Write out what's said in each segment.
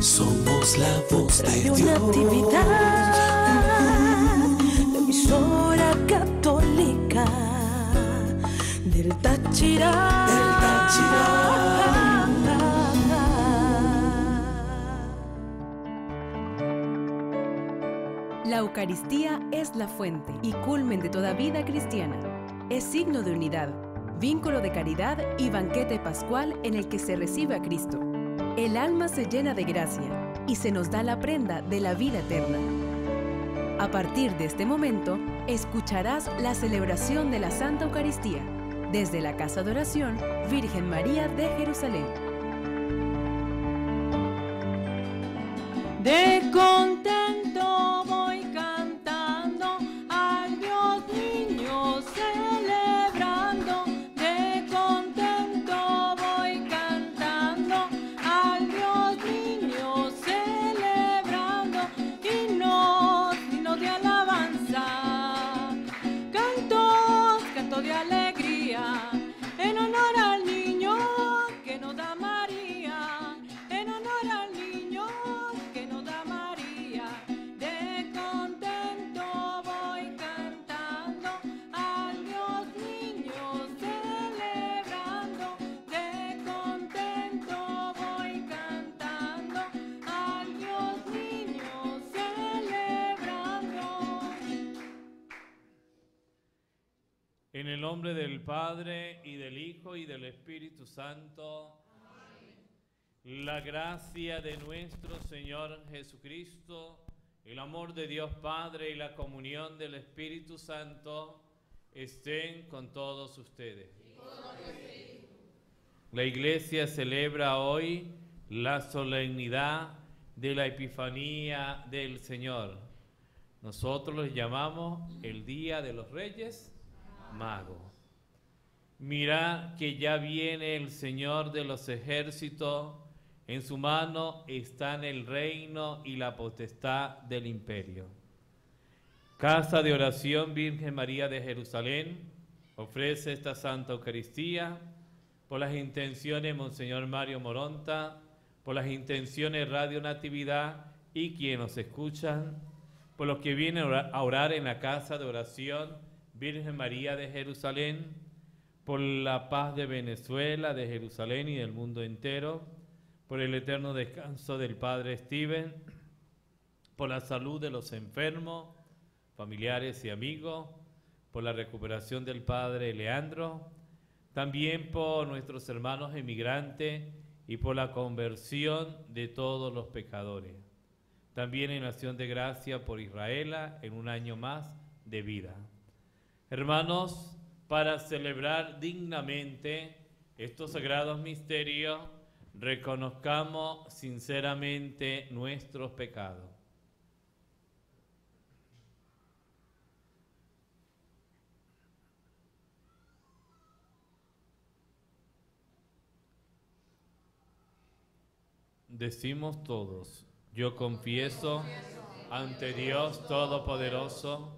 Somos la voz de Dios. Natividad, la emisora católica del Táchira. Del La Eucaristía es la fuente y culmen de toda vida cristiana. Es signo de unidad, vínculo de caridad y banquete pascual en el que se recibe a Cristo. El alma se llena de gracia y se nos da la prenda de la vida eterna. A partir de este momento, escucharás la celebración de la Santa Eucaristía desde la Casa de Oración Virgen María de Jerusalén. De contento En el nombre del Padre y del Hijo y del Espíritu Santo. La gracia de nuestro Señor Jesucristo, el amor de Dios Padre y la comunión del Espíritu Santo estén con todos ustedes. La iglesia celebra hoy la solemnidad de la Epifanía del Señor. Nosotros los llamamos el Día de los Reyes Magos. Mira que ya viene el Señor de los ejércitos, en su mano están el reino y la potestad del imperio. Casa de oración Virgen María de Jerusalén ofrece esta Santa Eucaristía por las intenciones Monseñor Mario Moronta, por las intenciones Radio Natividad y quienes nos escuchan, por los que vienen a orar- a orar en la Casa de oración Virgen María de Jerusalén, por la paz de Venezuela, de Jerusalén y del mundo entero, por el eterno descanso del Padre Steven, por la salud de los enfermos, familiares y amigos, por la recuperación del Padre Leandro, también por nuestros hermanos emigrantes y por la conversión de todos los pecadores. También en acción de gracia por Israel en un año más de vida. Hermanos, para celebrar dignamente estos sagrados misterios, reconozcamos sinceramente nuestros pecados. Decimos todos, yo confieso ante Dios Todopoderoso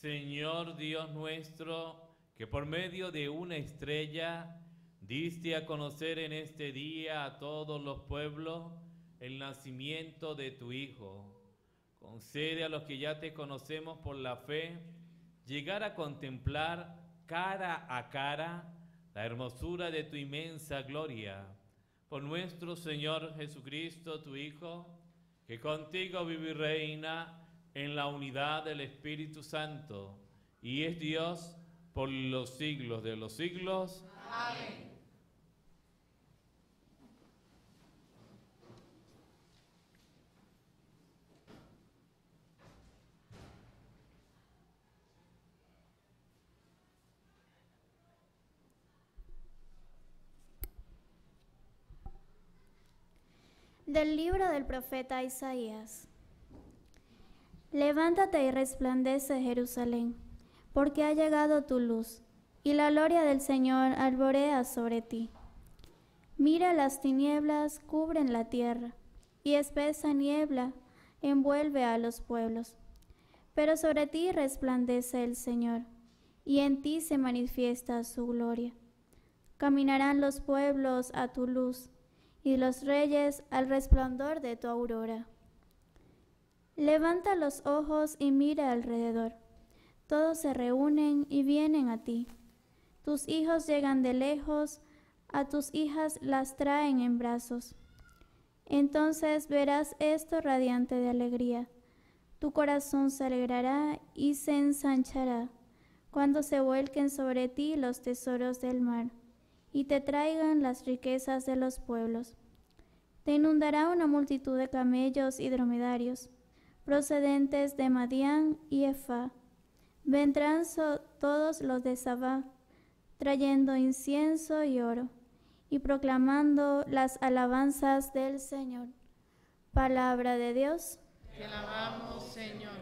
Señor Dios nuestro, que por medio de una estrella diste a conocer en este día a todos los pueblos el nacimiento de tu Hijo. Concede a los que ya te conocemos por la fe llegar a contemplar cara a cara la hermosura de tu inmensa gloria. Por nuestro Señor Jesucristo, tu Hijo, que contigo vive y reina en la unidad del Espíritu Santo, y es Dios por los siglos de los siglos. Del libro del profeta Isaías. Levántate y resplandece Jerusalén, porque ha llegado tu luz, y la gloria del Señor alborea sobre ti. Mira las tinieblas cubren la tierra, y espesa niebla envuelve a los pueblos. Pero sobre ti resplandece el Señor, y en ti se manifiesta su gloria. Caminarán los pueblos a tu luz, y los reyes al resplandor de tu aurora. Levanta los ojos y mira alrededor. Todos se reúnen y vienen a ti. Tus hijos llegan de lejos, a tus hijas las traen en brazos. Entonces verás esto radiante de alegría. Tu corazón se alegrará y se ensanchará cuando se vuelquen sobre ti los tesoros del mar y te traigan las riquezas de los pueblos. Te inundará una multitud de camellos y dromedarios, procedentes de Madián y Efa. Vendrán so- todos los de Sabá, trayendo incienso y oro, y proclamando las alabanzas del Señor. Palabra de Dios. Te alabamos, Señor.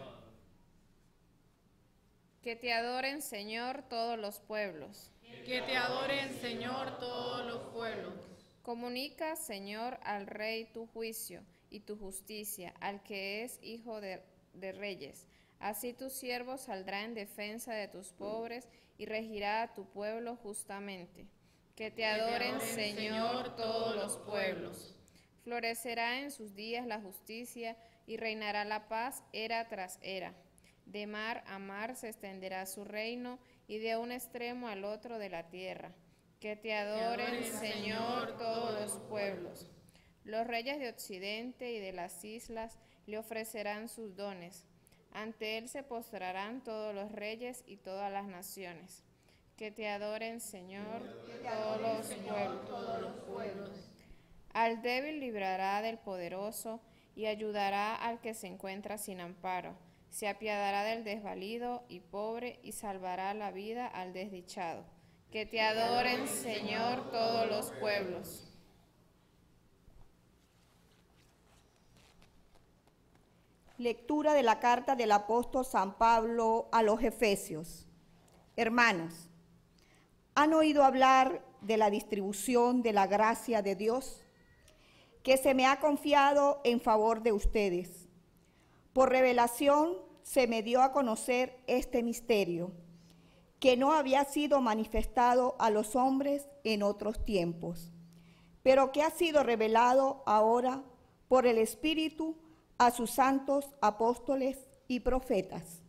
Que te adoren, Señor, todos los pueblos. Que te adoren, Señor, todos los pueblos. Comunica, Señor, al Rey tu juicio y tu justicia, al que es Hijo de, de Reyes. Así tu siervo saldrá en defensa de tus pobres y regirá a tu pueblo justamente. Que te adoren, Señor, todos los pueblos. Florecerá en sus días la justicia y reinará la paz era tras era. De mar a mar se extenderá su reino y de un extremo al otro de la tierra. Que te adoren, Señor, todos los pueblos. Los reyes de Occidente y de las islas le ofrecerán sus dones. Ante él se postrarán todos los reyes y todas las naciones. Que te adoren, Señor, todos los pueblos. Al débil librará del poderoso y ayudará al que se encuentra sin amparo. Se apiadará del desvalido y pobre y salvará la vida al desdichado. Que te adoren, Señor, todos los pueblos. Lectura de la carta del apóstol San Pablo a los Efesios. Hermanos, ¿han oído hablar de la distribución de la gracia de Dios que se me ha confiado en favor de ustedes? Por revelación se me dio a conocer este misterio que no había sido manifestado a los hombres en otros tiempos, pero que ha sido revelado ahora por el Espíritu a sus santos apóstoles y profetas.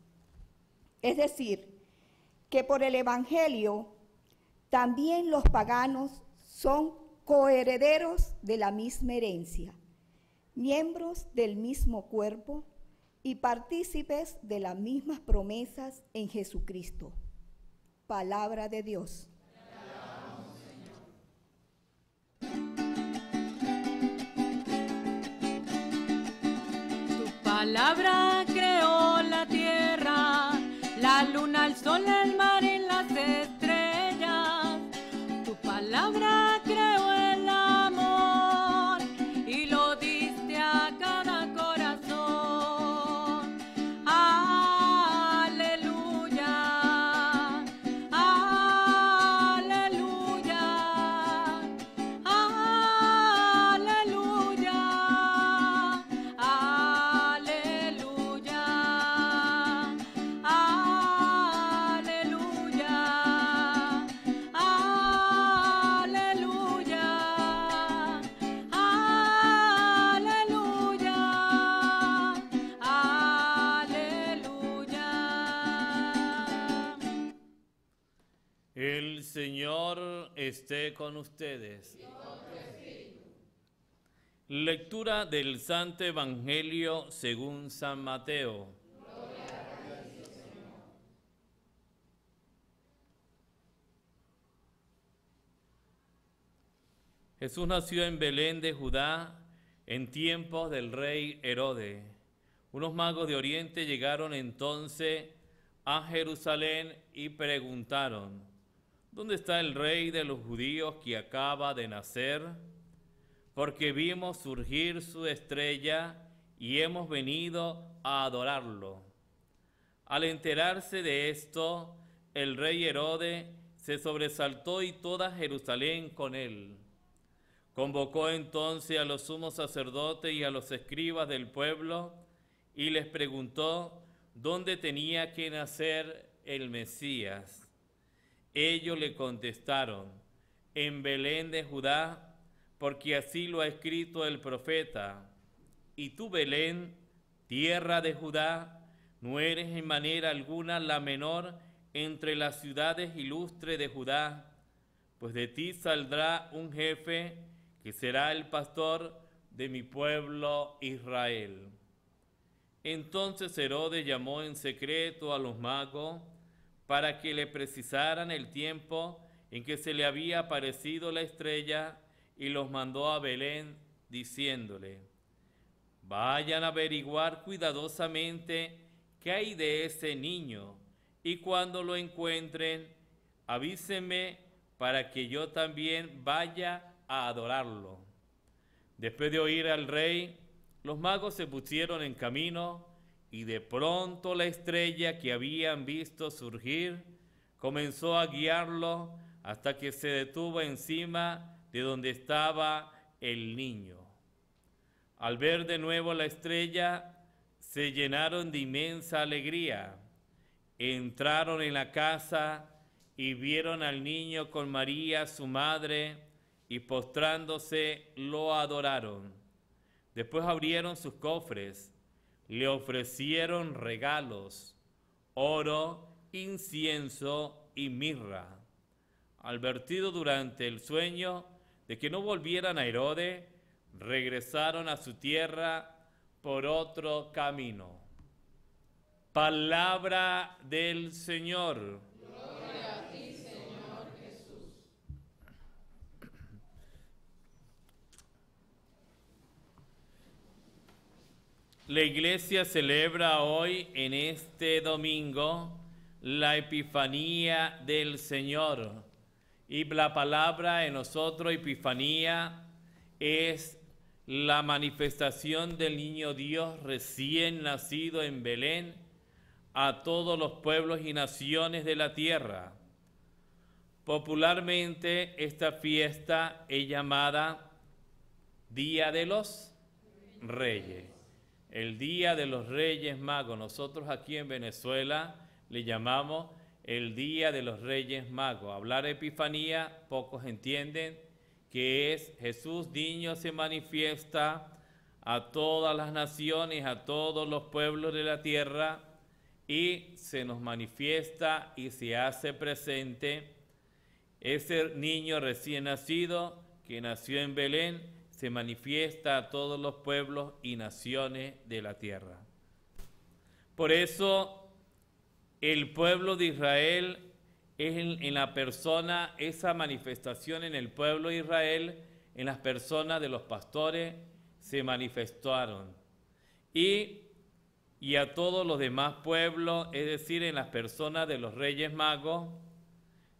Es decir, que por el Evangelio también los paganos son coherederos de la misma herencia, miembros del mismo cuerpo y partícipes de las mismas promesas en Jesucristo. Palabra de Dios. Palabra creó la tierra, la luna, el sol, el mar esté con ustedes. Lectura del Santo Evangelio según San Mateo. Jesús nació en Belén de Judá en tiempos del rey Herode. Unos magos de Oriente llegaron entonces a Jerusalén y preguntaron, ¿dónde está el rey de los judíos que acaba de nacer? Porque vimos surgir su estrella y hemos venido a adorarlo. Al enterarse de esto, el rey Herodes se sobresaltó y toda Jerusalén con él. Convocó entonces a los sumos sacerdotes y a los escribas del pueblo y les preguntó dónde tenía que nacer el Mesías. Ellos le contestaron, en Belén de Judá, porque así lo ha escrito el profeta. Y tú, Belén, tierra de Judá, no eres en manera alguna la menor entre las ciudades ilustres de Judá, pues de ti saldrá un jefe que será el pastor de mi pueblo Israel. Entonces Herodes llamó en secreto a los magos para que le precisaran el tiempo en que se le había aparecido la estrella y los mandó a Belén diciéndole, vayan a averiguar cuidadosamente qué hay de ese niño y cuando lo encuentren, avísenme para que yo también vaya a adorarlo. Después de oír al rey, los magos se pusieron en camino y de pronto la estrella que habían visto surgir comenzó a guiarlo hasta que se detuvo encima de donde estaba el niño. Al ver de nuevo la estrella, se llenaron de inmensa alegría. Entraron en la casa y vieron al niño con María, su madre, y postrándose lo adoraron. Después abrieron sus cofres, le ofrecieron regalos, oro, incienso y mirra. Advertido durante el sueño de que no volvieran a Herodes, regresaron a su tierra por otro camino. Palabra del Señor. La iglesia celebra hoy, en este domingo, la Epifanía del Señor. Y la palabra en nosotros, Epifanía, es la manifestación del niño Dios recién nacido en Belén a todos los pueblos y naciones de la tierra. Popularmente esta fiesta es llamada Día de los Reyes el Día de los Reyes Magos. Nosotros aquí en Venezuela le llamamos el Día de los Reyes Magos. Hablar de Epifanía, pocos entienden que es Jesús niño se manifiesta a todas las naciones, a todos los pueblos de la tierra y se nos manifiesta y se hace presente ese niño recién nacido que nació en Belén se manifiesta a todos los pueblos y naciones de la tierra. Por eso el pueblo de Israel es en, la persona, esa manifestación en el pueblo de Israel, en las personas de los pastores, se manifestaron. Y, y a todos los demás pueblos, es decir, en las personas de los reyes magos,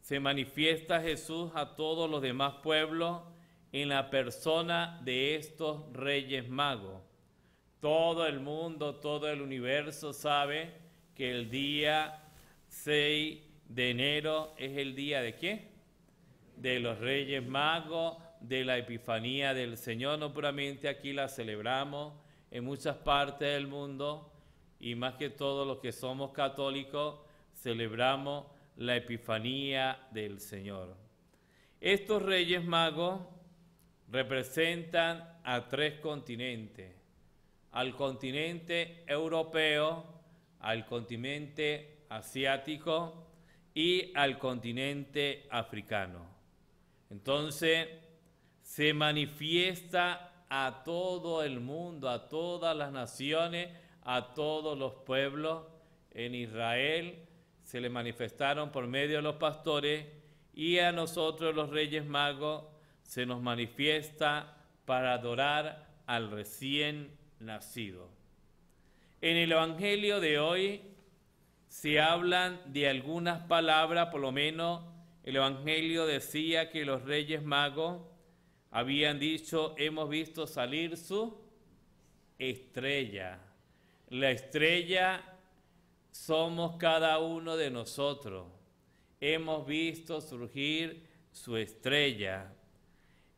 se manifiesta Jesús a todos los demás pueblos en la persona de estos reyes magos. Todo el mundo, todo el universo sabe que el día 6 de enero es el día de qué? De los reyes magos, de la Epifanía del Señor. No puramente aquí la celebramos en muchas partes del mundo y más que todos los que somos católicos celebramos la Epifanía del Señor. Estos reyes magos representan a tres continentes, al continente europeo, al continente asiático y al continente africano. Entonces, se manifiesta a todo el mundo, a todas las naciones, a todos los pueblos. En Israel se le manifestaron por medio de los pastores y a nosotros los reyes magos se nos manifiesta para adorar al recién nacido. En el Evangelio de hoy se hablan de algunas palabras, por lo menos el Evangelio decía que los reyes magos habían dicho, hemos visto salir su estrella. La estrella somos cada uno de nosotros. Hemos visto surgir su estrella.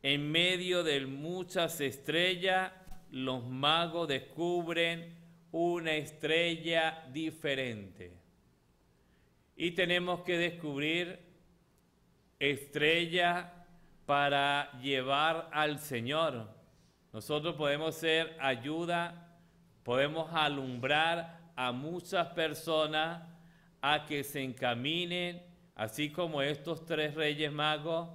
En medio de muchas estrellas, los magos descubren una estrella diferente. Y tenemos que descubrir estrella para llevar al Señor. Nosotros podemos ser ayuda, podemos alumbrar a muchas personas a que se encaminen, así como estos tres reyes magos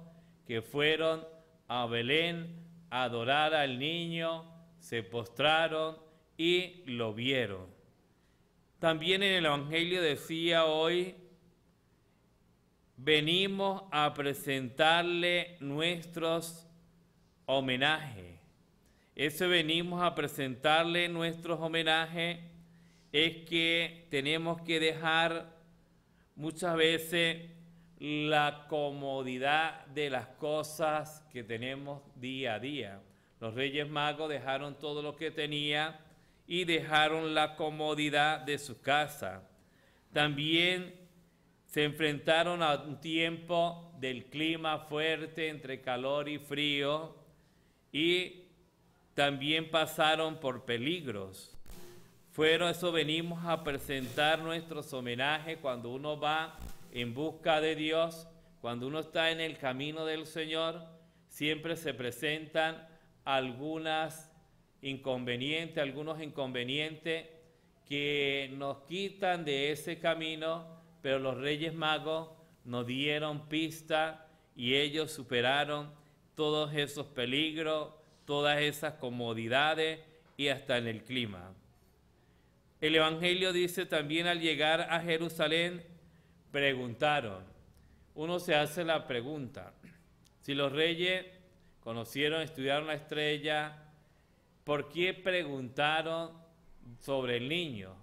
que fueron a Belén a adorar al niño, se postraron y lo vieron. También en el Evangelio decía hoy, venimos a presentarle nuestros homenajes. Eso venimos a presentarle nuestros homenajes es que tenemos que dejar muchas veces la comodidad de las cosas que tenemos día a día. Los reyes magos dejaron todo lo que tenía y dejaron la comodidad de su casa. También se enfrentaron a un tiempo del clima fuerte entre calor y frío y también pasaron por peligros. Fueron eso venimos a presentar nuestros homenajes cuando uno va en busca de Dios, cuando uno está en el camino del Señor, siempre se presentan algunas inconvenientes, algunos inconvenientes que nos quitan de ese camino, pero los Reyes Magos nos dieron pista y ellos superaron todos esos peligros, todas esas comodidades y hasta en el clima. El Evangelio dice también al llegar a Jerusalén, preguntaron. Uno se hace la pregunta, si los reyes conocieron, estudiaron la estrella, ¿por qué preguntaron sobre el niño.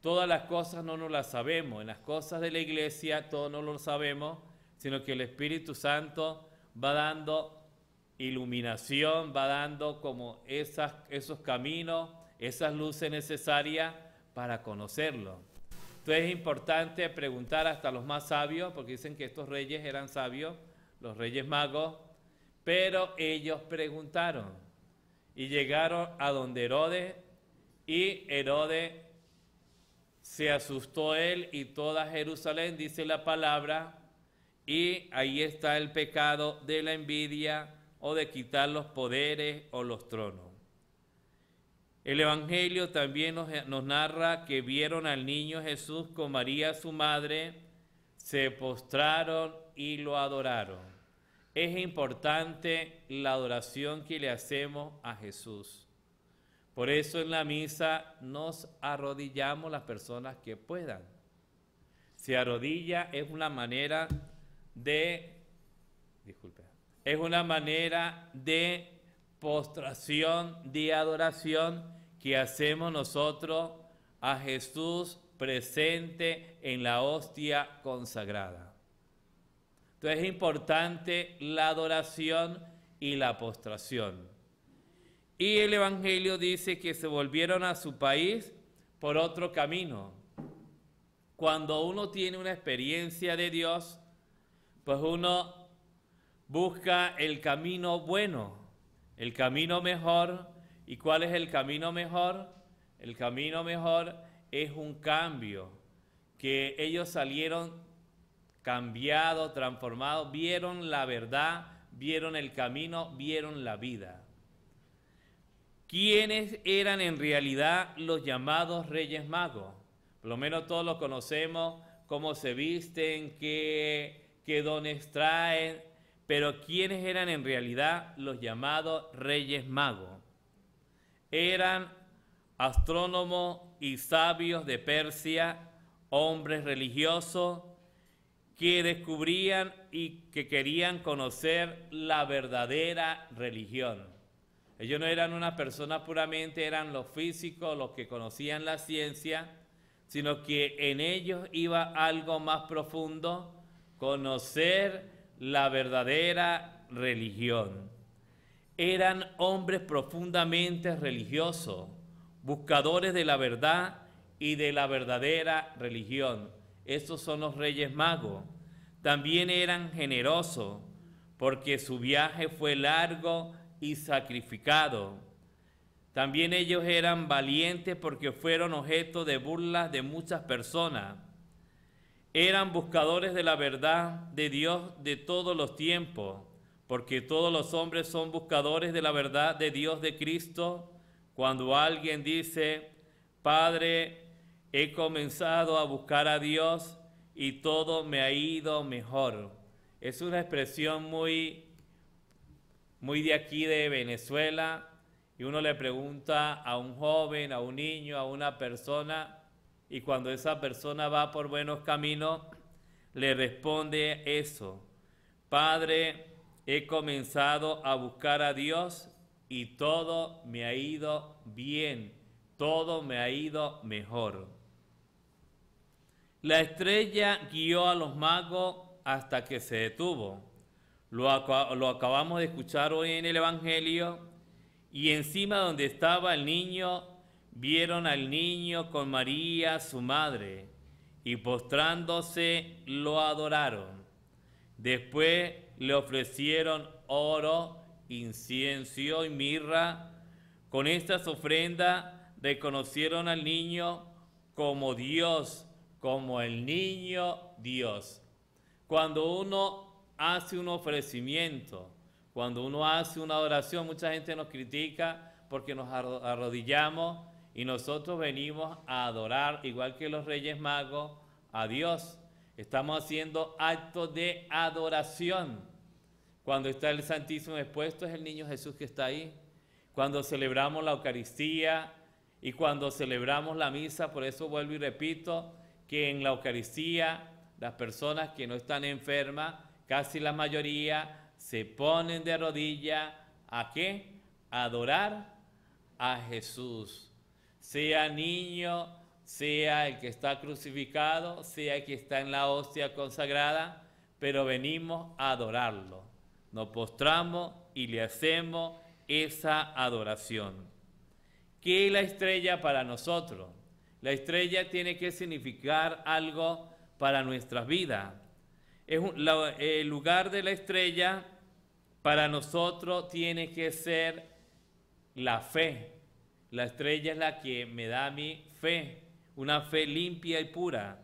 Todas las cosas no nos las sabemos, en las cosas de la iglesia todo no lo sabemos, sino que el Espíritu Santo va dando iluminación, va dando como esas, esos caminos, esas luces necesarias para conocerlo. Entonces es importante preguntar hasta los más sabios, porque dicen que estos reyes eran sabios, los reyes magos, pero ellos preguntaron y llegaron a donde Herodes y Herodes se asustó él y toda Jerusalén, dice la palabra, y ahí está el pecado de la envidia o de quitar los poderes o los tronos. El Evangelio también nos, narra que vieron al niño Jesús con María su madre, se postraron y lo adoraron. Es importante la adoración que le hacemos a Jesús. Por eso en la misa nos arrodillamos las personas que puedan. Se arrodilla es una manera de, disculpe, es una manera de postración, de adoración que hacemos nosotros a Jesús presente en la hostia consagrada. Entonces es importante la adoración y la postración. Y el Evangelio dice que se volvieron a su país por otro camino. Cuando uno tiene una experiencia de Dios, pues uno busca el camino bueno, el camino mejor. ¿Y cuál es el camino mejor? El camino mejor es un cambio, que ellos salieron cambiados, transformados, vieron la verdad, vieron el camino, vieron la vida. ¿Quiénes eran en realidad los llamados reyes magos? Por lo menos todos los conocemos, cómo se visten, qué, qué dones traen, pero ¿quiénes eran en realidad los llamados reyes magos? Eran astrónomos y sabios de Persia, hombres religiosos, que descubrían y que querían conocer la verdadera religión. Ellos no eran una persona puramente, eran los físicos, los que conocían la ciencia, sino que en ellos iba algo más profundo, conocer la verdadera religión. Eran hombres profundamente religiosos, buscadores de la verdad y de la verdadera religión. Esos son los reyes magos. También eran generosos, porque su viaje fue largo y sacrificado. También ellos eran valientes porque fueron objeto de burlas de muchas personas. Eran buscadores de la verdad de Dios de todos los tiempos, porque todos los hombres son buscadores de la verdad de Dios de Cristo. Cuando alguien dice, Padre, he comenzado a buscar a Dios y todo me ha ido mejor. Es una expresión muy muy de aquí de Venezuela y uno le pregunta a un joven, a un niño, a una persona y cuando esa persona va por buenos caminos, le responde eso. Padre, he comenzado a buscar a Dios y todo me ha ido bien, todo me ha ido mejor. La estrella guió a los magos hasta que se detuvo. Lo, acabamos de escuchar hoy en el Evangelio. Y encima donde estaba el niño, vieron al niño con María, su madre, y postrándose lo adoraron. Después le ofrecieron oro, incienso y mirra. Con estas ofrendas reconocieron al niño como Dios, como el niño Dios. Cuando uno hace un ofrecimiento, cuando uno hace una oración, mucha gente nos critica porque nos arrodillamos y nosotros venimos a adorar, igual que los reyes magos, a Dios. Estamos haciendo actos de adoración. Cuando está el Santísimo expuesto es el niño Jesús que está ahí. Cuando celebramos la Eucaristía y cuando celebramos la misa, por eso vuelvo y repito que en la Eucaristía las personas que no están enfermas casi la mayoría se ponen de rodilla a qué? A adorar a Jesús. sea niño, sea el que está crucificado, sea el que está en la hostia consagrada, pero venimos a adorarlo. Nos postramos y le hacemos esa adoración. ¿Qué es la estrella para nosotros? La estrella tiene que significar algo para nuestras vidas. El lugar de la estrella para nosotros tiene que ser la fe. La estrella es la que me da mi fe, una fe limpia y pura.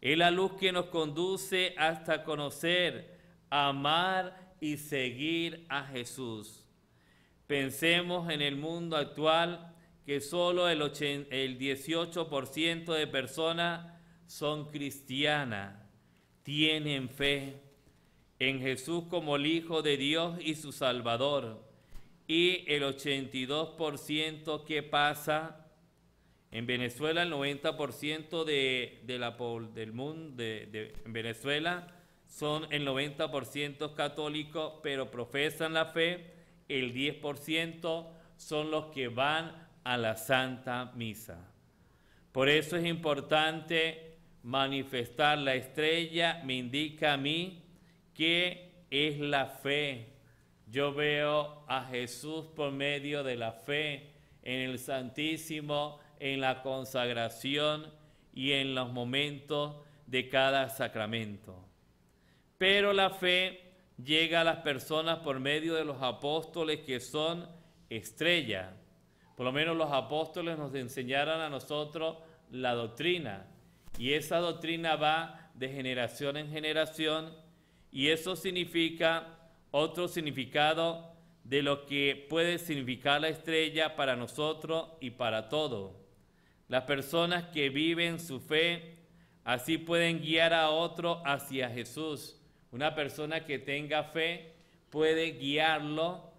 Es la luz que nos conduce hasta conocer, amar y seguir a Jesús. Pensemos en el mundo actual que solo el, el 18% de personas son cristianas, tienen fe en Jesús como el Hijo de Dios y su Salvador. Y el 82% que pasa en Venezuela, el 90% de, del mundo en Venezuela son el 90% católicos, pero profesan la fe. El 10% son los que van a la Santa Misa. Por eso es importante manifestar la estrella, me indica a mí que es la fe. Yo veo a Jesús por medio de la fe en el Santísimo, en la consagración y en los momentos de cada sacramento. Pero la fe llega a las personas por medio de los apóstoles que son estrella. Por lo menos los apóstoles nos enseñaron a nosotros la doctrina. Y esa doctrina va de generación en generación y eso significa otro significado de lo que puede significar la estrella para nosotros y para todo. Las personas que viven su fe así pueden guiar a otro hacia Jesús. Una persona que tenga fe puede guiarlo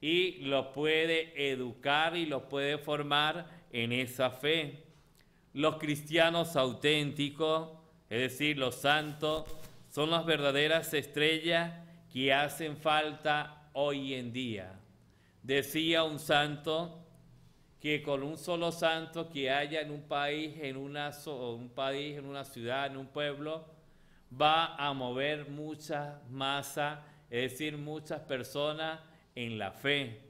y lo puede educar y lo puede formar en esa fe. Los cristianos auténticos, es decir, los santos, son las verdaderas estrellas que hacen falta hoy en día. Decía un santo que con un solo santo que haya en un país, en una, un país, en una ciudad, en un pueblo, va a mover mucha masa, es decir, muchas personas en la fe.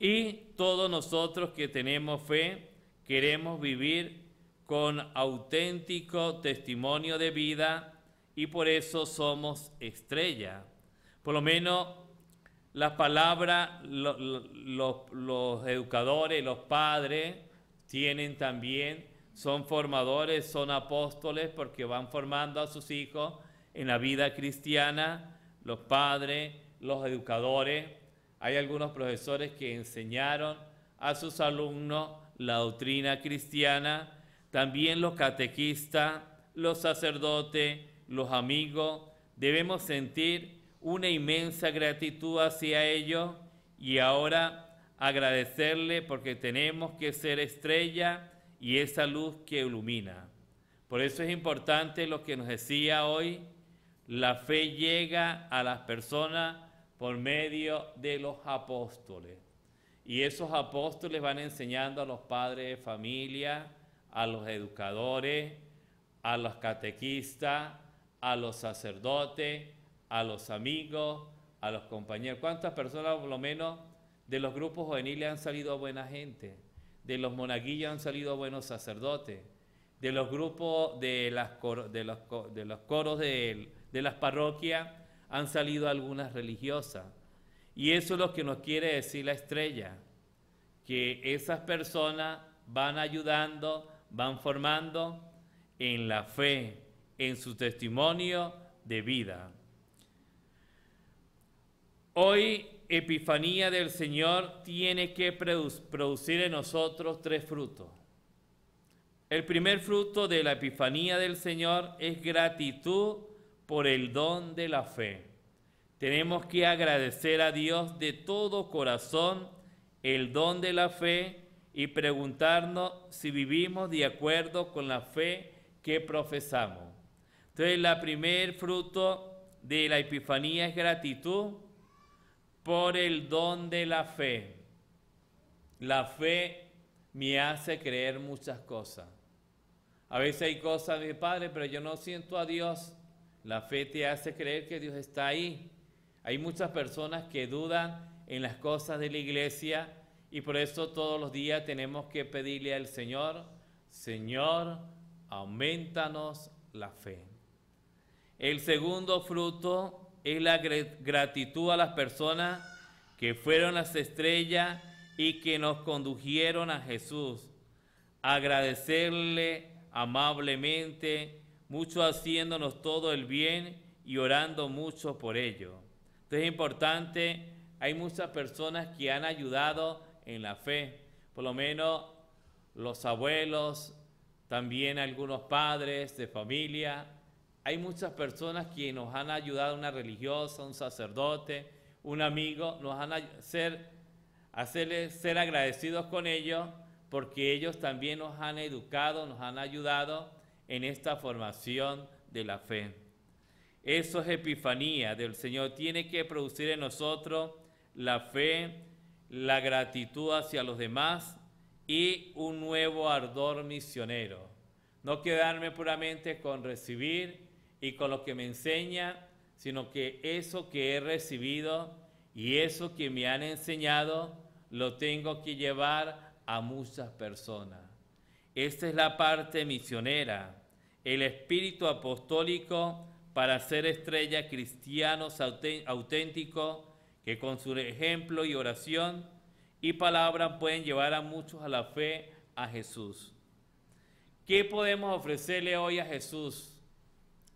Y todos nosotros que tenemos fe queremos vivir con auténtico testimonio de vida y por eso somos estrella. Por lo menos las palabras, los educadores, los padres, tienen también, son formadores, son apóstoles porque van formando a sus hijos en la vida cristiana, los padres, los educadores. Hay algunos profesores que enseñaron a sus alumnos la doctrina cristiana, también los catequistas, los sacerdotes, los amigos, debemos sentir una inmensa gratitud hacia ellos y ahora agradecerle porque tenemos que ser estrella y esa luz que ilumina. Por eso es importante lo que nos decía hoy, la fe llega a las personas por medio de los apóstoles. Y esos apóstoles van enseñando a los padres de familia, a los educadores, a los catequistas, a los sacerdotes, a los amigos, a los compañeros. ¿Cuántas personas, por lo menos, de los grupos juveniles han salido buena gente? De los monaguillos han salido buenos sacerdotes. De los grupos de, las de, los, de los coros de, de las parroquias han salido algunas religiosas. Y eso es lo que nos quiere decir la estrella, que esas personas van ayudando, van formando en la fe, en su testimonio de vida. Hoy, Epifanía del Señor tiene que producir en nosotros tres frutos. El primer fruto de la Epifanía del Señor es gratitud por el don de la fe. Tenemos que agradecer a Dios de todo corazón el don de la fe y preguntarnos si vivimos de acuerdo con la fe que profesamos. Entonces, la primer fruto de la Epifanía es gratitud por el don de la fe. La fe me hace creer muchas cosas. A veces hay cosas de Padre, pero yo no siento a Dios. La fe te hace creer que Dios está ahí. Hay muchas personas que dudan en las cosas de la iglesia y por eso todos los días tenemos que pedirle al Señor, Señor, aumentanos la fe. El segundo fruto es la gratitud a las personas que fueron las estrellas y que nos condujeron a Jesús. Agradecerle amablemente, mucho haciéndonos todo el bien y orando mucho por ello. Entonces es importante, hay muchas personas que han ayudado en la fe, por lo menos los abuelos, también algunos padres de familia. Hay muchas personas que nos han ayudado, una religiosa, un sacerdote, un amigo, nos han ser, hacerles ser agradecidos con ellos porque ellos también nos han educado, nos han ayudado en esta formación de la fe. Eso es epifanía del Señor. Tiene que producir en nosotros la fe, la gratitud hacia los demás y un nuevo ardor misionero. No quedarme puramente con recibir y con lo que me enseña, sino que eso que he recibido y eso que me han enseñado lo tengo que llevar a muchas personas. Esta es la parte misionera, el espíritu apostólico para ser estrella cristianos auténticos que con su ejemplo y oración y palabra pueden llevar a muchos a la fe a Jesús. ¿Qué podemos ofrecerle hoy a Jesús?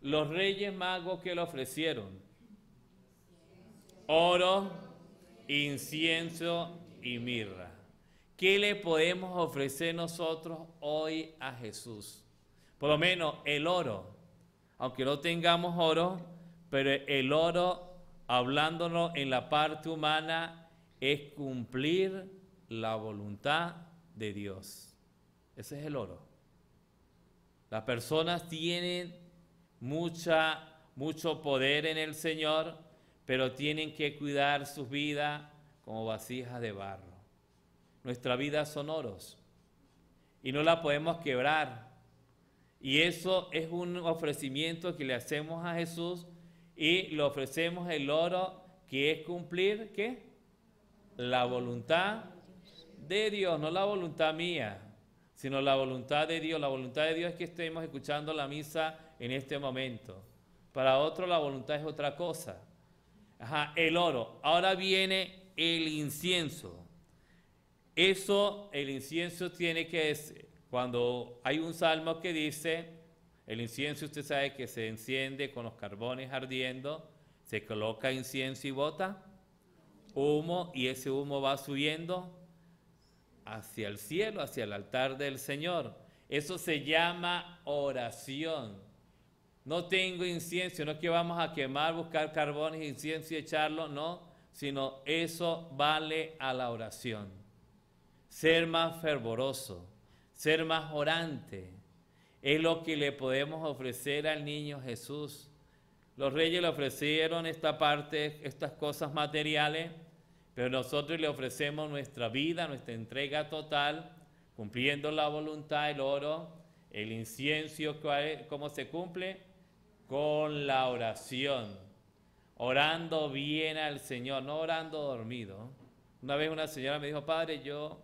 Los reyes magos que le ofrecieron. Oro, incienso y mirra. ¿Qué le podemos ofrecer nosotros hoy a Jesús? Por lo menos el oro aunque no tengamos oro, pero el oro, hablándonos en la parte humana, es cumplir la voluntad de Dios. Ese es el oro. Las personas tienen mucha, mucho poder en el Señor, pero tienen que cuidar sus vidas como vasijas de barro. Nuestra vida son oros y no la podemos quebrar y eso es un ofrecimiento que le hacemos a Jesús y le ofrecemos el oro que es cumplir, ¿qué? La voluntad de Dios, no la voluntad mía, sino la voluntad de Dios. La voluntad de Dios es que estemos escuchando la misa en este momento. Para otro la voluntad es otra cosa. Ajá, el oro. Ahora viene el incienso. Eso, el incienso tiene que cuando hay un salmo que dice, el incienso usted sabe que se enciende con los carbones ardiendo, se coloca incienso y bota humo y ese humo va subiendo hacia el cielo, hacia el altar del Señor. Eso se llama oración. No tengo incienso, no es que vamos a quemar, buscar carbones, incienso y echarlo, no, sino eso vale a la oración. Ser más fervoroso ser más orante. Es lo que le podemos ofrecer al niño Jesús. Los reyes le ofrecieron esta parte, estas cosas materiales, pero nosotros le ofrecemos nuestra vida, nuestra entrega total, cumpliendo la voluntad, el oro, el incienso, ¿cómo se cumple? Con la oración, orando bien al Señor, no orando dormido. Una vez una señora me dijo, Padre, yo,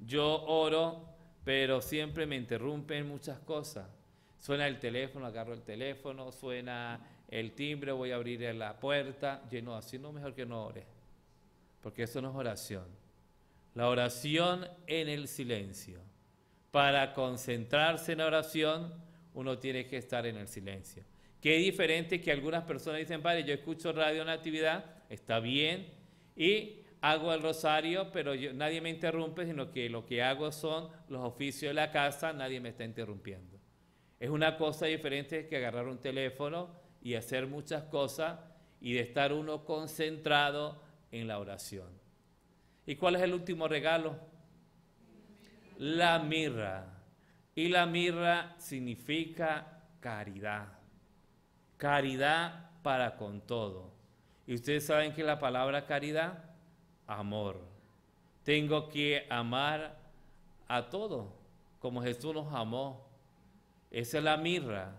yo oro pero siempre me interrumpen muchas cosas. Suena el teléfono, agarro el teléfono, suena el timbre, voy a abrir la puerta. Lleno así no mejor que no ore, porque eso no es oración. La oración en el silencio. Para concentrarse en la oración, uno tiene que estar en el silencio. Qué diferente que algunas personas dicen, padre, yo escucho radio en actividad, está bien, y hago el rosario, pero nadie me interrumpe, sino que lo que hago son los oficios de la casa, nadie me está interrumpiendo. Es una cosa diferente que agarrar un teléfono y hacer muchas cosas y de estar uno concentrado en la oración. ¿Y cuál es el último regalo? La mirra. Y la mirra significa caridad. Caridad para con todo. ¿Y ustedes saben que la palabra caridad amor. Tengo que amar a todos, como Jesús nos amó. Esa es la mirra.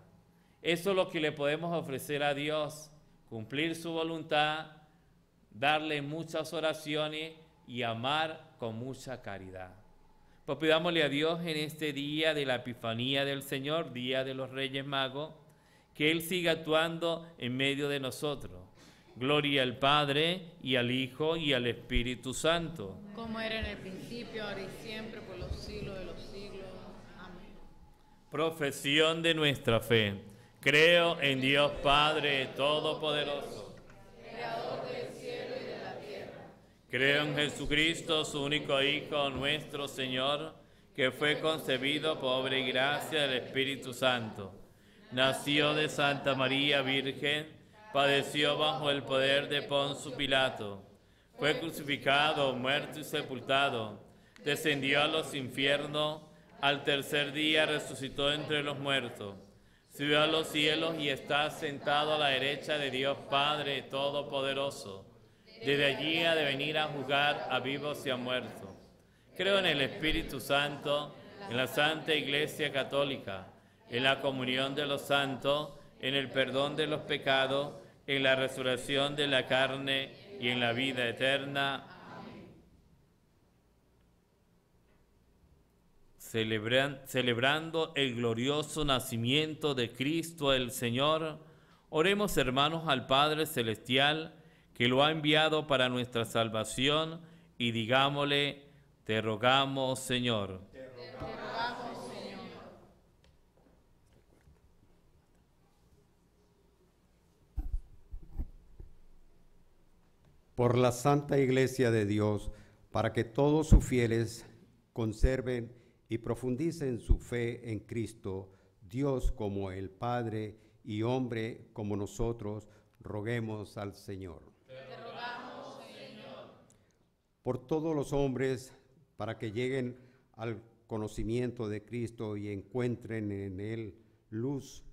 Eso es lo que le podemos ofrecer a Dios, cumplir su voluntad, darle muchas oraciones y amar con mucha caridad. Pues pidámosle a Dios en este día de la Epifanía del Señor, día de los Reyes Magos, que Él siga actuando en medio de nosotros. Gloria al Padre y al Hijo y al Espíritu Santo. Como era en el principio, ahora y siempre, por los siglos de los siglos. Amén. Profesión de nuestra fe. Creo en Dios Padre Todopoderoso. Creo en Jesucristo, su único Hijo, nuestro Señor, que fue concebido por obra y gracia del Espíritu Santo. Nació de Santa María Virgen, padeció bajo el poder de Poncio Pilato, fue crucificado, muerto y sepultado, descendió a los infiernos, al tercer día resucitó entre los muertos, subió a los cielos y está sentado a la derecha de Dios Padre Todopoderoso. Desde allí ha de venir a juzgar a vivos y a muertos. Creo en el Espíritu Santo, en la Santa Iglesia Católica, en la comunión de los santos, en el perdón de los pecados, en la resurrección de la carne y en la vida eterna. Celebran- celebrando el glorioso nacimiento de Cristo el Señor, oremos hermanos al Padre Celestial que lo ha enviado para nuestra salvación y digámosle, te rogamos Señor. por la Santa Iglesia de Dios, para que todos sus fieles conserven y profundicen su fe en Cristo, Dios como el Padre y hombre como nosotros, roguemos al Señor. Por todos los hombres, para que lleguen al conocimiento de Cristo y encuentren en Él luz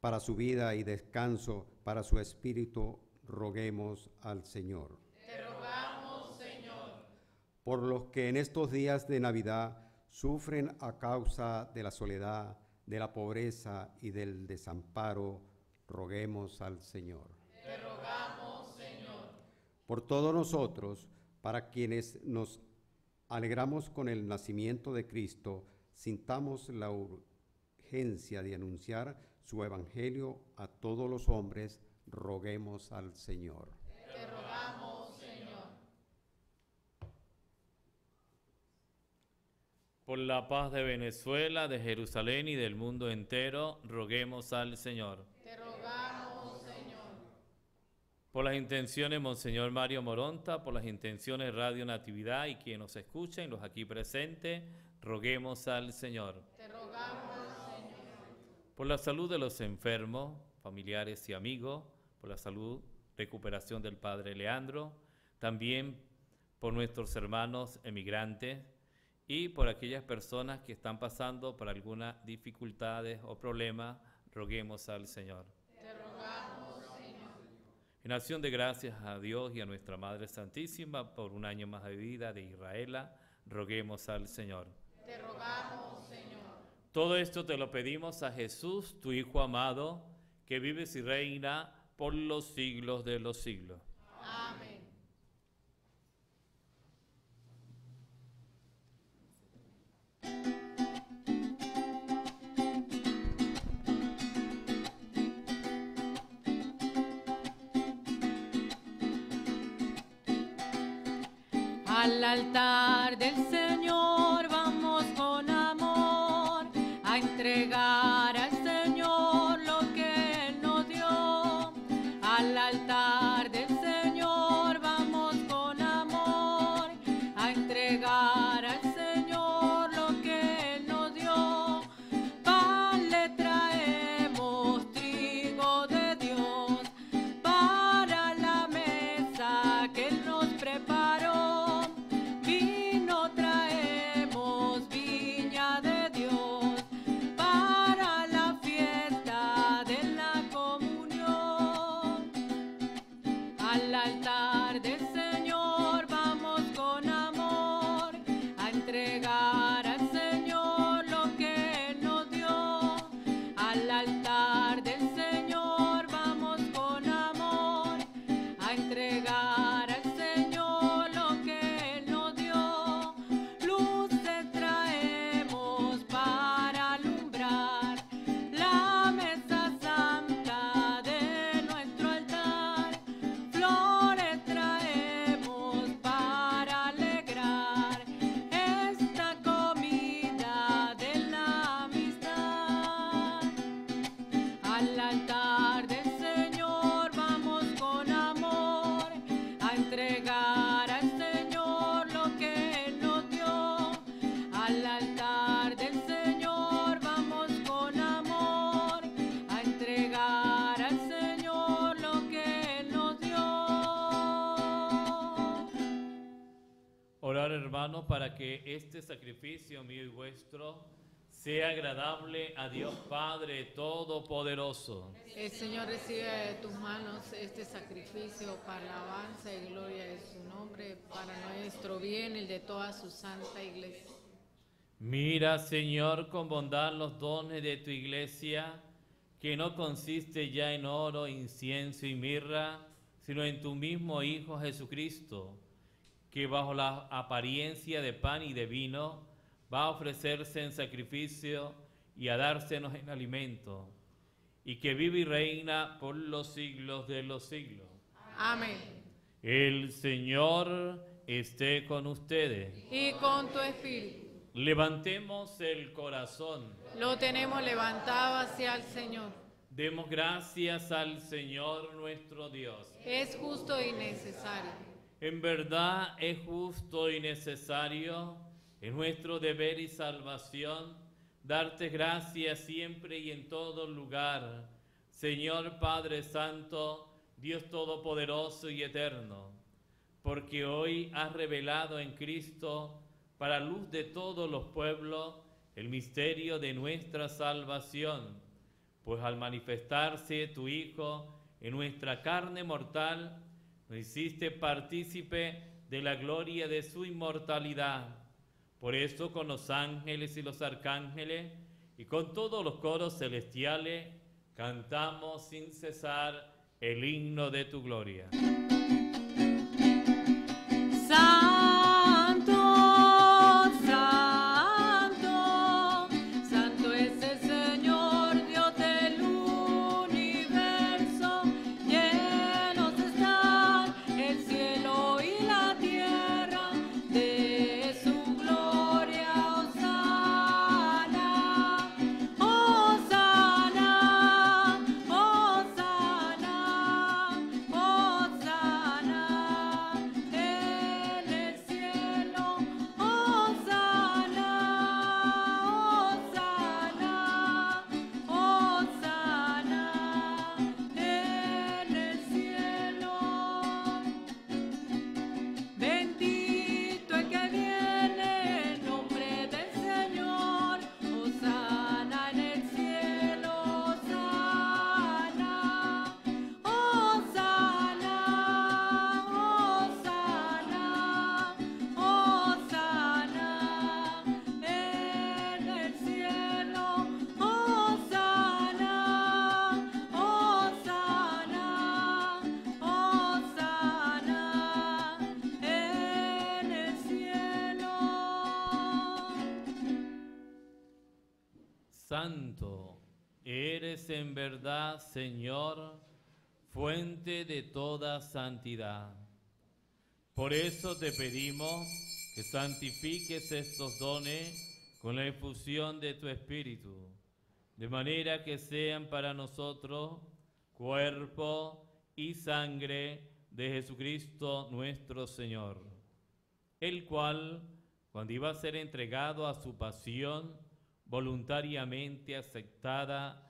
para su vida y descanso para su espíritu, roguemos al Señor. Te rogamos, Señor. Por los que en estos días de Navidad sufren a causa de la soledad, de la pobreza y del desamparo, roguemos al Señor. Te rogamos, Señor. Por todos nosotros, para quienes nos alegramos con el nacimiento de Cristo, sintamos la urgencia de anunciar su evangelio a todos los hombres, roguemos al Señor. Te rogamos, Señor. Por la paz de Venezuela, de Jerusalén y del mundo entero, roguemos al Señor. Te rogamos, Señor. Por las intenciones, Monseñor Mario Moronta, por las intenciones Radio Natividad y quienes nos escuchen, los aquí presentes, roguemos al Señor. Te rogamos, Señor. Por la salud de los enfermos, familiares y amigos, por la salud, recuperación del Padre Leandro, también por nuestros hermanos emigrantes y por aquellas personas que están pasando por algunas dificultades o problemas, roguemos al Señor. En acción de gracias a Dios y a nuestra Madre Santísima por un año más de vida de Israel, roguemos al Señor. Te rogamos, Señor. Todo esto te lo pedimos a Jesús, tu Hijo amado, que vives y reina por los siglos de los siglos. Amén. Al altar del Señor hermanos, para que este sacrificio mío y vuestro sea agradable a Dios Padre Todopoderoso. El Señor recibe de tus manos este sacrificio para la alabanza y gloria de su nombre, para nuestro bien y de toda su santa iglesia. Mira, Señor, con bondad los dones de tu iglesia, que no consiste ya en oro, incienso y mirra, sino en tu mismo Hijo Jesucristo, que bajo la apariencia de pan y de vino va a ofrecerse en sacrificio y a dársenos en alimento, y que vive y reina por los siglos de los siglos. Amén. El Señor esté con ustedes. Y con tu espíritu. Levantemos el corazón. Lo tenemos levantado hacia el Señor. Demos gracias al Señor nuestro Dios. Es justo y necesario. En verdad es justo y necesario, es nuestro deber y salvación, darte gracias siempre y en todo lugar, Señor Padre Santo, Dios Todopoderoso y Eterno, porque hoy has revelado en Cristo, para luz de todos los pueblos, el misterio de nuestra salvación, pues al manifestarse tu Hijo en nuestra carne mortal, hiciste partícipe de la gloria de su inmortalidad. Por eso con los ángeles y los arcángeles y con todos los coros celestiales cantamos sin cesar el himno de tu gloria. En verdad, Señor, fuente de toda santidad. Por eso te pedimos que santifiques estos dones con la infusión de tu Espíritu, de manera que sean para nosotros cuerpo y sangre de Jesucristo nuestro Señor, el cual, cuando iba a ser entregado a su pasión, voluntariamente aceptada,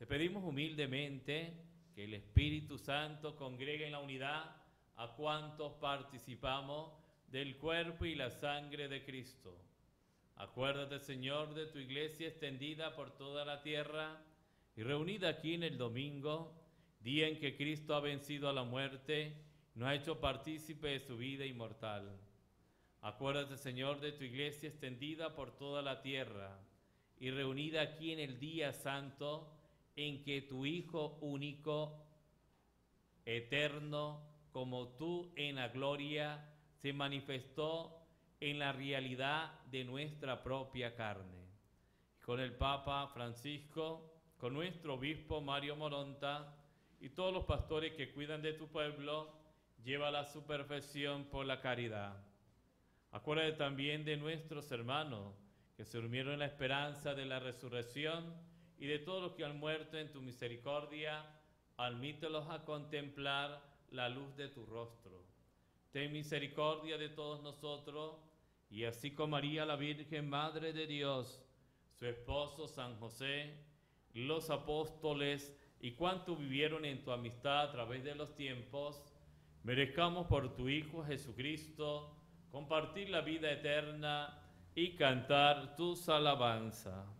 Te pedimos humildemente que el Espíritu Santo congregue en la unidad a cuantos participamos del cuerpo y la sangre de Cristo. Acuérdate, Señor, de tu iglesia extendida por toda la tierra y reunida aquí en el domingo, día en que Cristo ha vencido a la muerte nos ha hecho partícipe de su vida inmortal. Acuérdate, Señor, de tu iglesia extendida por toda la tierra y reunida aquí en el día santo en que tu Hijo único, eterno, como tú en la gloria, se manifestó en la realidad de nuestra propia carne. Con el Papa Francisco, con nuestro obispo Mario Moronta y todos los pastores que cuidan de tu pueblo, lleva la su perfección por la caridad. Acuérdate también de nuestros hermanos que se durmieron en la esperanza de la resurrección y de todos los que han muerto en tu misericordia, admítelos a contemplar la luz de tu rostro. Ten misericordia de todos nosotros, y así como María la Virgen, Madre de Dios, su esposo San José, los apóstoles y cuantos vivieron en tu amistad a través de los tiempos, merezcamos por tu Hijo Jesucristo compartir la vida eterna y cantar tus alabanzas.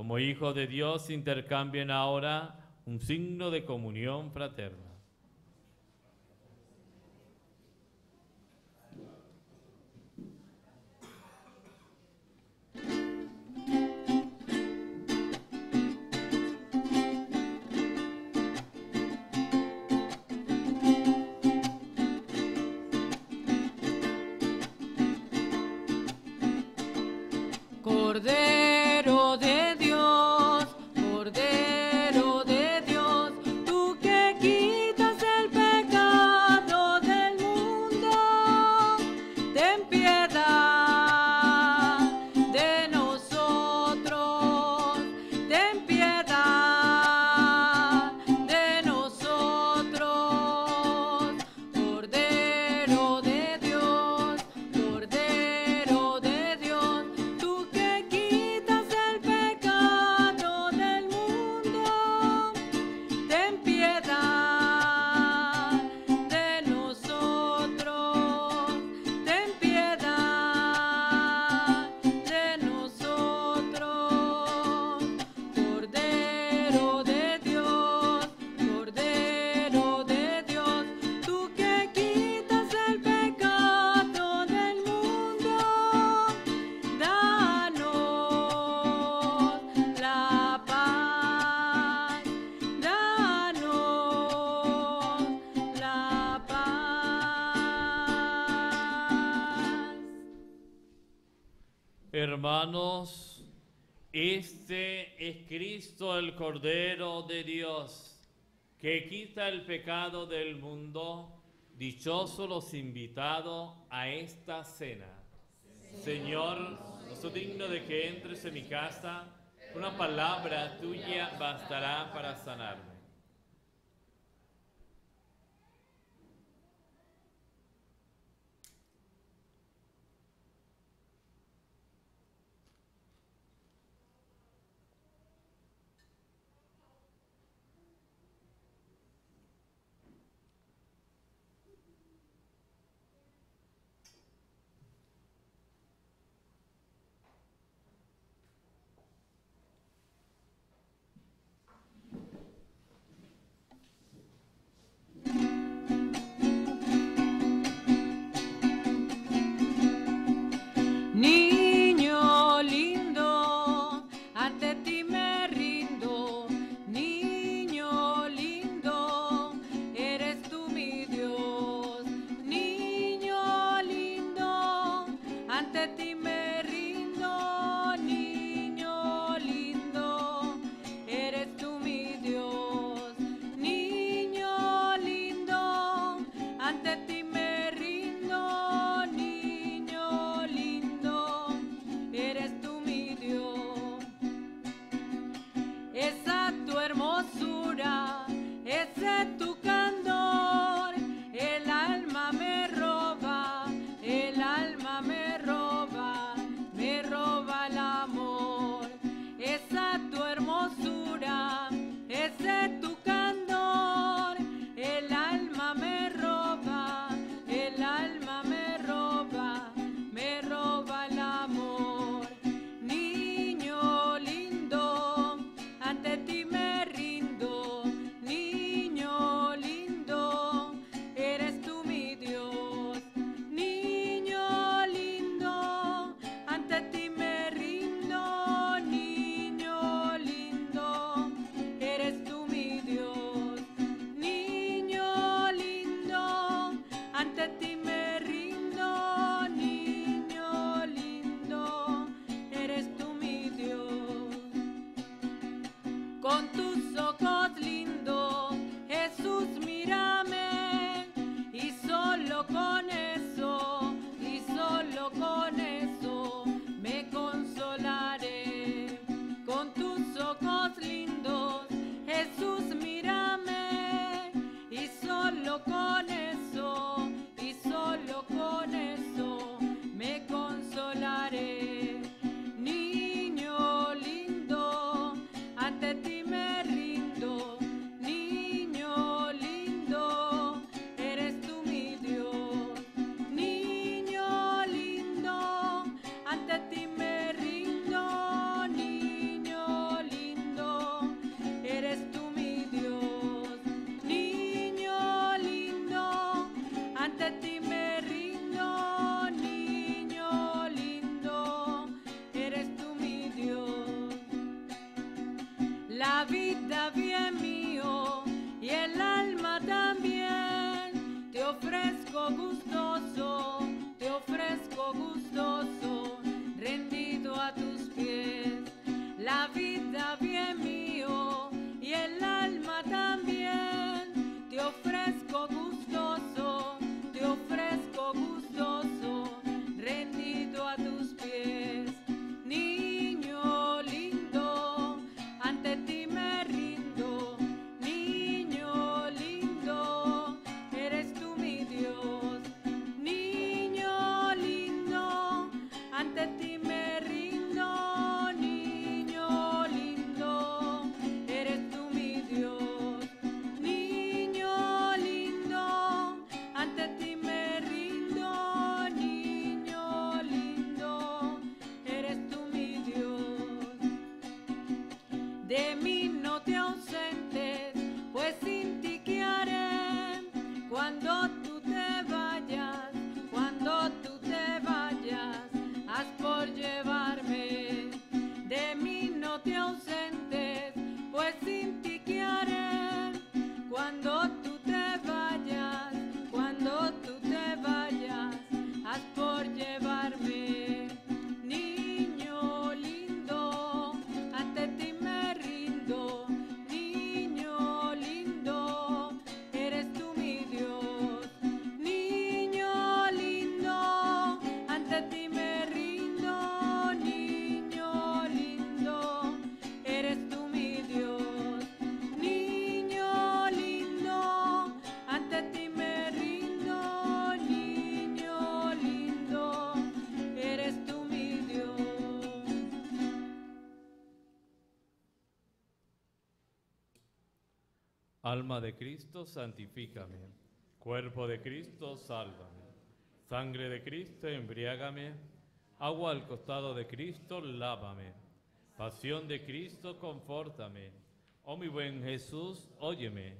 Como hijos de Dios intercambien ahora un signo de comunión fraterna. hermanos, este es Cristo el Cordero de Dios, que quita el pecado del mundo. Dichosos los invitados a esta cena. Señor, no soy digno de que entres en mi casa. Una palabra tuya bastará para sanarme. Alma de Cristo, santifícame. Cuerpo de Cristo, sálvame. Sangre de Cristo, embriágame. Agua al costado de Cristo, lávame. Pasión de Cristo, confórtame. Oh mi buen Jesús, óyeme.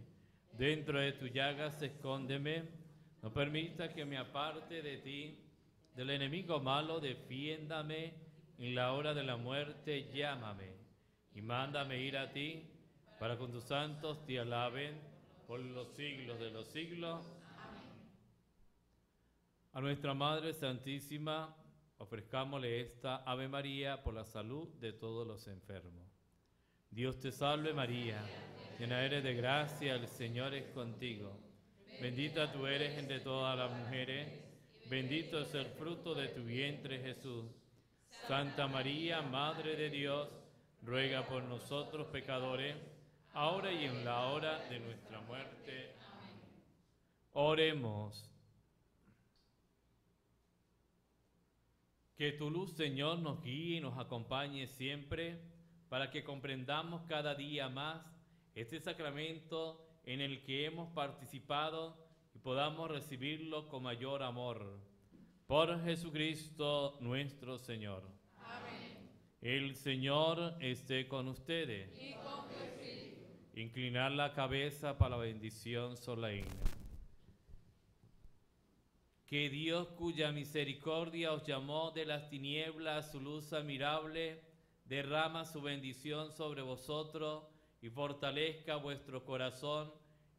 Dentro de tu llagas, escóndeme. No permita que me aparte de ti. Del enemigo malo, defiéndame. En la hora de la muerte, llámame. Y mándame ir a ti para con tus santos te alaben por los siglos de los siglos. A nuestra Madre Santísima ofrezcámosle esta Ave María por la salud de todos los enfermos. Dios te salve María, llena eres de gracia, el Señor es contigo. Bendita tú eres entre todas las mujeres, bendito es el fruto de tu vientre Jesús. Santa María, Madre de Dios, ruega por nosotros pecadores, ahora y en la hora de nuestra muerte. Oremos. Que tu luz, Señor, nos guíe y nos acompañe siempre para que comprendamos cada día más este sacramento en el que hemos participado y podamos recibirlo con mayor amor. Por Jesucristo nuestro Señor. Amén. El Señor esté con ustedes. Y. Inclinar la cabeza para la bendición solemne. Que Dios cuya misericordia os llamó de las tinieblas a su luz admirable, derrama su bendición sobre vosotros y fortalezca vuestro corazón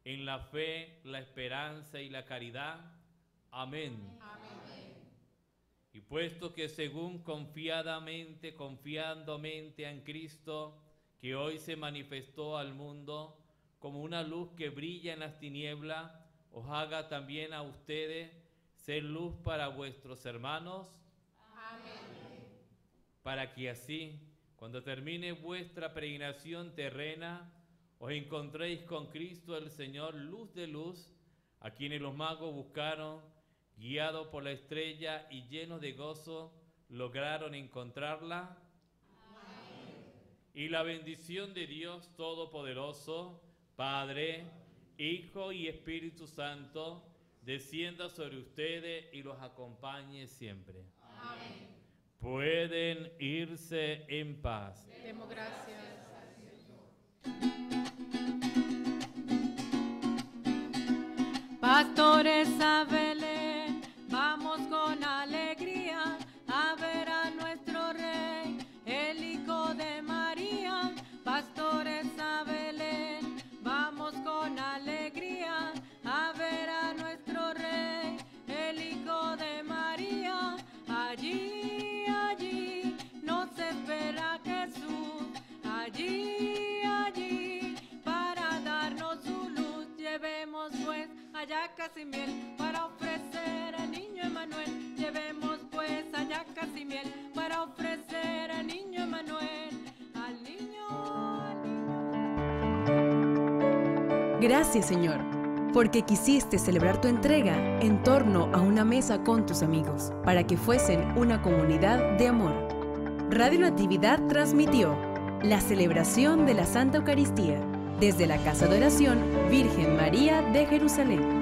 en la fe, la esperanza y la caridad. Amén. Y puesto que según confiadamente, confiandamente en Cristo, que hoy se manifestó al mundo como una luz que brilla en las tinieblas, os haga también a ustedes ser luz para vuestros hermanos. Amén. Para que así, cuando termine vuestra peregrinación terrena, os encontréis con Cristo el Señor, luz de luz, a quienes los magos buscaron, guiados por la estrella y llenos de gozo, lograron encontrarla. Y la bendición de Dios Todopoderoso, Padre, Hijo y Espíritu Santo, descienda sobre ustedes y los acompañe siempre. Amén. Pueden irse en paz. Demos gracias. Pastores a Belén, hallacas y miel para ofrecer al niño Emanuel. Llevemos pues y miel para ofrecer al niño Emanuel, al niño, al niño. Gracias Señor, porque quisiste celebrar tu entrega en torno a una mesa con tus amigos, para que fuesen una comunidad de amor. Radio Natividad transmitió la celebración de la Santa Eucaristía desde la Casa de Oración Virgen María de Jerusalén.